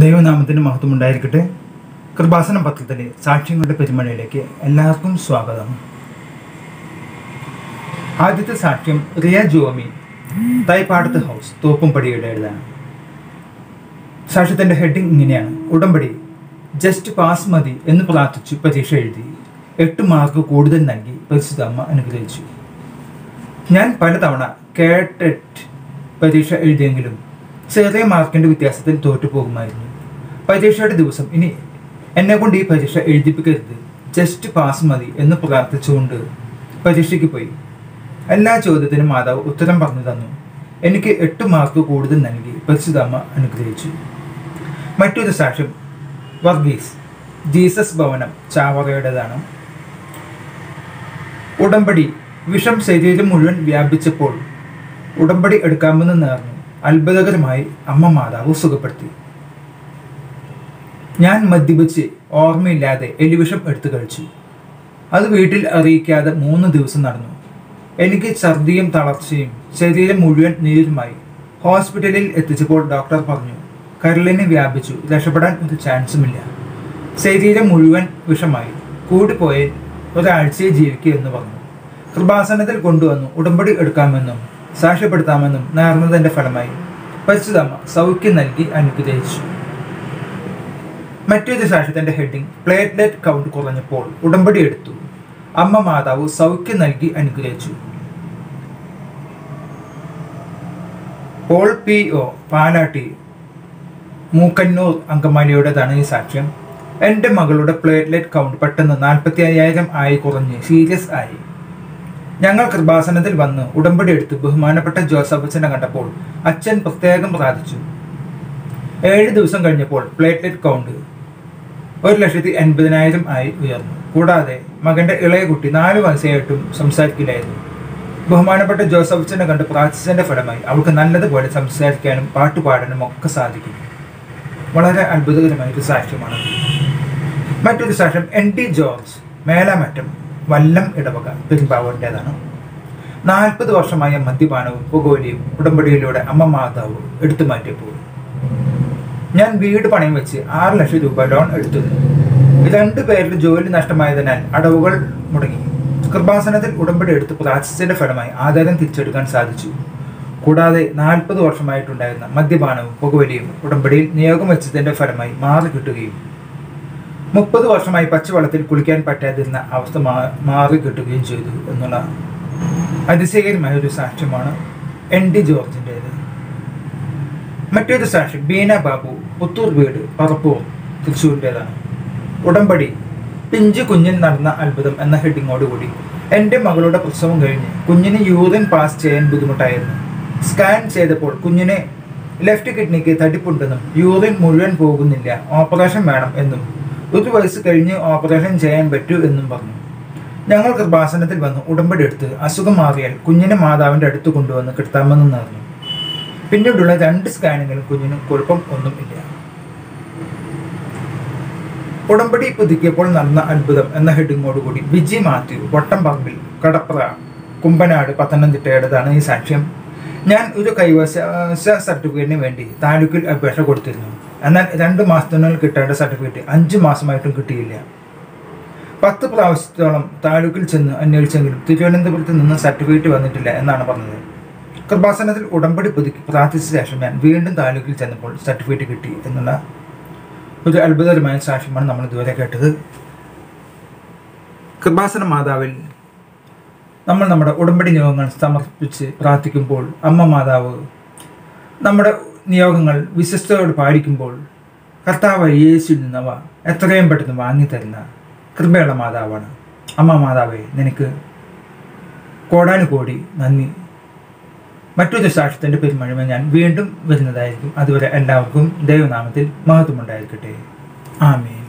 ദൈവനാമത്തിന് മഹത്വം ഉണ്ടായിരിക്കട്ടെ കൃപാസനം പത്രത്തിലെ സാക്ഷ്യങ്ങളുടെ പെരുമഴയിലേക്ക് എല്ലാവർക്കും സ്വാഗതം. ആദ്യത്തെ സാക്ഷ്യം റിയ ജോമി തൈപ്പാടത്ത് ഹൗസ് തോപ്പുംപടിയുടേതാണ് സാക്ഷ്യത്തിന്റെ ഹെഡിങ് ഇങ്ങനെയാണ്. ഉടമ്പടി ജസ്റ്റ് പാസ് മതി എന്ന് പ്രാർത്ഥിച്ചു പരീക്ഷ എഴുതി. എട്ട് മാർക്ക് കൂടുതൽ നൽകി പരിശുദ്ധ അമ്മ അനുഗ്രഹിച്ചു. ഞാൻ പലതവണ കേട്ടെറ്റ് പരീക്ഷ എഴുതിയെങ്കിലും ചെറിയ മാർക്കിന്റെ വ്യത്യാസത്തിൽ തോറ്റു പോകുമായിരുന്നു പരീക്ഷയുടെ ദിവസം. ഇനി എന്നെ കൊണ്ട് ഈ പരീക്ഷ എഴുതിപ്പിക്കരുത്. ജസ്റ്റ് പാസ് മതി എന്ന് പ്രാർത്ഥിച്ചുകൊണ്ട് പരീക്ഷയ്ക്ക് പോയി. എല്ലാ ചോദ്യത്തിനും മാതാവ് ഉത്തരം പറഞ്ഞു തന്നു. എനിക്ക് എട്ട് മാർക്ക് കൂടുതൽ നൽകി പരിശുദ്ധമ്മ അനുഗ്രഹിച്ചു. മറ്റൊരു സാക്ഷ്യം വർഗീസ്. ജീസസ് ഭവനം ചാവറയുടേതാണ്. ഉടമ്പടി വിഷം ശരീരം മുഴുവൻ വ്യാപിച്ചപ്പോൾ ഉടമ്പടി എടുക്കാമെന്ന് നേർന്നു. അത്ഭുതകരമായി അമ്മ മാതാവ് സുഖപ്പെടുത്തി. ഞാൻ മദ്യപിച്ച് ഓർമ്മയില്ലാതെ എലിവിഷം എടുത്തു കഴിച്ചു. അത് വീട്ടിൽ അറിയിക്കാതെ മൂന്ന് ദിവസം നടന്നു. എനിക്ക് ഛർദിയും തളർച്ചയും ശരീരം മുഴുവൻ നീരുമായി ഹോസ്പിറ്റലിൽ എത്തിച്ചപ്പോൾ ഡോക്ടർ പറഞ്ഞു കരളിന് വ്യാപിച്ചു രക്ഷപ്പെടാൻ ഒരു ചാൻസുമില്ല. ശരീരം മുഴുവൻ വിഷമായി കൂടിപ്പോയാൽ ഒരാഴ്ചയെ ജീവിക്കുക എന്ന് പറഞ്ഞു. കൃപാസനത്തിൽ കൊണ്ടുവന്നു ഉടമ്പടി എടുക്കാമെന്നും സാക്ഷ്യപ്പെടുത്താമെന്നും നേർന്നതിന്റെ ഫലമായി. പരിശുദ്ധമ്മ സൗഖ്യം നൽകി അനുഗ്രഹിച്ചു. മറ്റൊരു ദിവസത്തിന്റെ ഹെഡിങ് പ്ലേറ്റ്ലെറ്റ് കൗണ്ട് കുറഞ്ഞപ്പോൾ ഉടമ്പടി എടുത്തു. അമ്മ മാതാവ് സൗഖ്യം നൽകി അനുഗ്രഹിച്ചു. Paul P O Panatti Mookkannoor അങ്കമാലിയുടേതാണ് ഈ സാക്ഷ്യം. എന്റെ മകളുടെ പ്ലേറ്റ്ലെറ്റ് കൗണ്ട് പെട്ടെന്ന് നാൽപ്പത്തി അയ്യായിരം ആയി കുറഞ്ഞ് സീരിയസ് ആയി. ഞങ്ങൾ കൃപാസനത്തിൽ വന്ന് ഉടമ്പടി എടുത്ത് ബഹുമാനപ്പെട്ട ജോസഫ് അച്ഛനെ കണ്ടപ്പോൾ അച്ഛൻ പ്രത്യേകം പ്രാർത്ഥിച്ചു. ഏഴ് ദിവസം കഴിഞ്ഞപ്പോൾ പ്ലേറ്റ്ലെറ്റ് കൗണ്ട് ഒരു ലക്ഷത്തി എൺപതിനായിരം ആയി ഉയർന്നു. കൂടാതെ മകന്റെ ഇളയ കുട്ടി നാല് വയസ്സായിട്ടും സംസാരിക്കില്ലായിരുന്നു. ബഹുമാനപ്പെട്ട ജോസഫ് അച്ഛനെ കണ്ട് പ്രാർത്ഥിച്ചതിന്റെ ഫലമായി അവൾക്ക് നല്ലതുപോലെ സംസാരിക്കാനും പാട്ടുപാടാനും ഒക്കെ സാധിക്കും വളരെ അത്ഭുതകരമായ ഒരു സാക്ഷ്യമാണ്. മറ്റൊരു സാക്ഷ്യം N T George Melamattam Vallam ഇടവക പെരുമ്പാവൂരിന്റെതാണ്. നാൽപ്പത് വർഷമായ മദ്യപാനവും പുകവലിയും ഉടമ്പടിയിലൂടെ അമ്മ മാതാവ് എടുത്തു മാറ്റിയപ്പോൾ ഞാൻ വീട് പണയം വെച്ച് ആറ് ലക്ഷം രൂപ ലോൺ എടുത്തിരുന്നു രണ്ടു പേരുടെ ജോലി നഷ്ടമായതിനാൽ അടവുകൾ മുടങ്ങി. കൃപാസനത്തിൽ ഉടമ്പടി എടുത്ത് പ്രാർത്ഥിച്ചതിന്റെ ഫലമായി ആദായം തിരിച്ചെടുക്കാൻ സാധിച്ചു. കൂടാതെ നാൽപ്പത് വർഷമായിട്ടുണ്ടായിരുന്ന മദ്യപാനവും പുകവലിയും ഉടമ്പടിയിൽ നിയോഗം വെച്ചതിന്റെ ഫലമായി മാറി കിട്ടുകയും. മുപ്പത് വർഷമായി പച്ചവെള്ളത്തിൽ കുളിക്കാൻ പറ്റാതിരുന്ന അവസ്ഥ മാറി കിട്ടുകയും ചെയ്തു എന്നുള്ള അതിശയകരമായ ഒരു സാക്ഷ്യമാണ് എൻ ഡി മറ്റൊരു സാക്ഷി ബീന ബാബു പുത്തൂർ വീട് പറപ്പൂർ തൃശ്ശൂരിന്റെതാണ്. ഉടമ്പടി പിഞ്ചു കുഞ്ഞിൽ നടന്ന അത്ഭുതം എന്ന ഹെഡിങ്ങോടുകൂടി. എന്റെ മകളുടെ പ്രസവം കഴിഞ്ഞ് കുഞ്ഞിന് യൂറിൻ പാസ് ചെയ്യാൻ ബുദ്ധിമുട്ടായിരുന്നു. സ്കാൻ ചെയ്തപ്പോൾ കുഞ്ഞിന് ലെഫ്റ്റ് കിഡ്നിക്ക് തടിപ്പുണ്ടെന്നും യൂറിൻ മുഴുവൻ പോകുന്നില്ല ഓപ്പറേഷൻ വേണം എന്നും ഒരു വയസ്സ് കഴിഞ്ഞ് ഓപ്പറേഷൻ ചെയ്യാൻ പറ്റൂ എന്നും പറഞ്ഞു. ഞങ്ങൾ കൃപാസനത്തിൽ വന്ന് ഉടമ്പടി എടുത്ത് അസുഖം മാറിയാൽ കുഞ്ഞിനെ മാതാവിന്റെ അടുത്ത് കൊണ്ടുവന്ന് കിടത്താമെന്ന് നേർന്നു പിന്നീടുള്ള രണ്ട് സ്കാനിങ്ങിലും കുഞ്ഞിന് കുഴപ്പം ഒന്നും ഇല്ല. ഉടമ്പടി പുതുക്കിയപ്പോൾ നടന്ന അത്ഭുതം എന്ന ഹെഡിങ്ങോടുകൂടി വിജി മാത്യു വട്ടംപറമ്പിൽ കടപ്ര കുമ്പനാട് പത്തനംതിട്ടയുടേതാണ് ഈ സാക്ഷ്യം. ഞാൻ ഒരു കൈവശ സർട്ടിഫിക്കറ്റിന് വേണ്ടി താലൂക്കിൽ അപേക്ഷ കൊടുത്തിരുന്നു. എന്നാൽ രണ്ട് മാസത്തിനുള്ളിൽ കിട്ടേണ്ട സർട്ടിഫിക്കറ്റ് അഞ്ച് മാസമായിട്ടും കിട്ടിയില്ല. പത്ത് പ്രാവശ്യത്തോളം താലൂക്കിൽ ചെന്ന് അന്വേഷിച്ചെങ്കിലും തിരുവനന്തപുരത്ത് നിന്ന് സർട്ടിഫിക്കറ്റ് വന്നിട്ടില്ല എന്നാണ് പറഞ്ഞത്. കൃപാസനത്തിൽ ഉടമ്പടി പുതുക്കി. പ്രാർത്ഥിച്ച ശേഷം ഞാൻ വീണ്ടും താലൂക്കിൽ ചെന്നപ്പോൾ സർട്ടിഫിക്കറ്റ് കിട്ടി എന്നുള്ള ഒരു അത്ഭുതകരമായ സാക്ഷ്യമാണ് നമ്മൾ ഇതുവരെ കേട്ടത്. കൃപാസന മാതാവിൽ നമ്മൾ നമ്മുടെ ഉടമ്പടി നിയോഗങ്ങൾ സമർപ്പിച്ച് പ്രാർത്ഥിക്കുമ്പോൾ അമ്മ മാതാവ് നമ്മുടെ നിയോഗങ്ങൾ വിശ്വസ്തയോട് പാലിക്കുമ്പോൾ കർത്താവ് യേശുവിൽ നിന്നവ എത്രയും പെട്ടെന്ന് വാങ്ങി വാങ്ങിത്തരുന്ന കൃപയുള്ള മാതാവാണ്. അമ്മ മാതാവേ നിനക്ക് കോടാനുകോടി നന്ദി. മറ്റൊരു സാക്ഷ്യത്തിന്റെ പെരുമഴമ ഞാൻ വീണ്ടും വരുന്നതായിരിക്കും. അതുവരെ എല്ലാവർക്കും ദൈവനാമത്തിൽ മഹത്വമുണ്ടായിരിക്കട്ടെ. ആമേൻ.